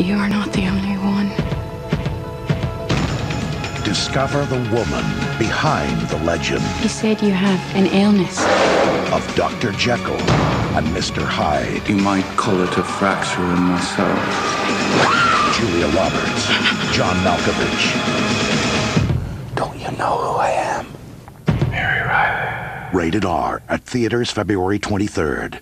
You are not the only one. Discover the woman behind the legend He said you have an illness. of Dr. Jekyll and Mr. Hyde. You might call it a fracture in my soul. Julia Roberts, John Malkovich. Don't you know who I am? Mary Reilly. Rated R at theaters February 23rd.